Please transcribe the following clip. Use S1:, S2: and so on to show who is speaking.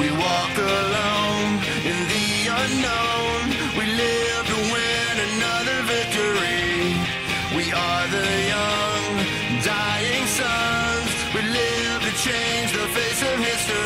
S1: We walk alone in the unknown. We live to win another victory. We are the young, dying sons. We live to change the face. of history.